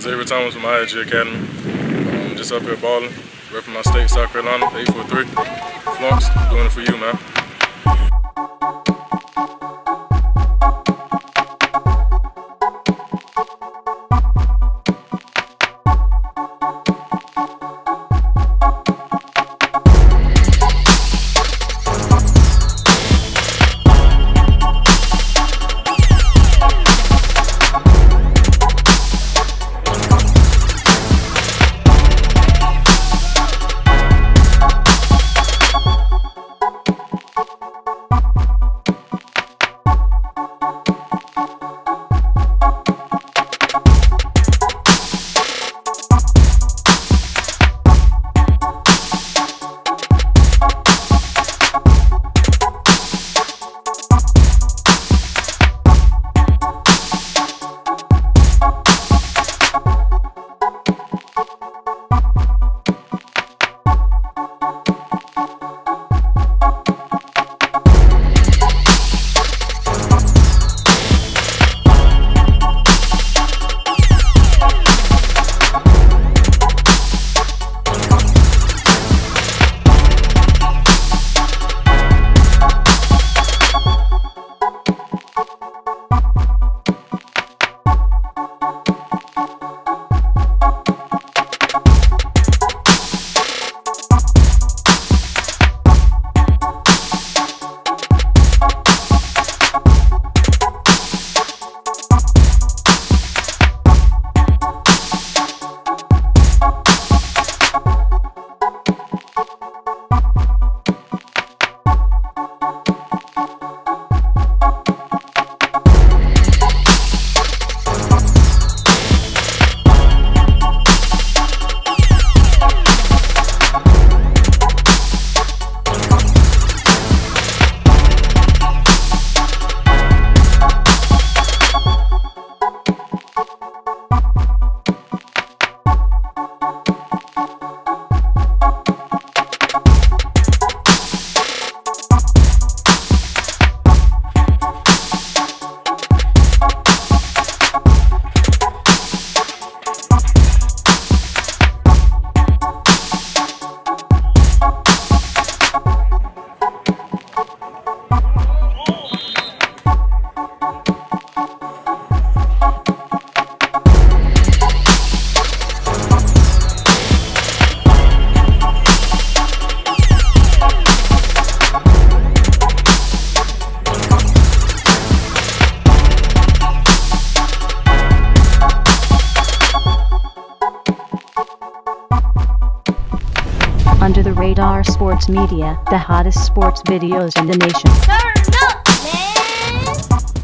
Xavier Thomas from IMG Academy. Um, just up here balling, repping my state, South Carolina, 843. Flunks, doing it for you, man. Radar Sports Media, the hottest sports videos in the nation.